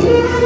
Yeah.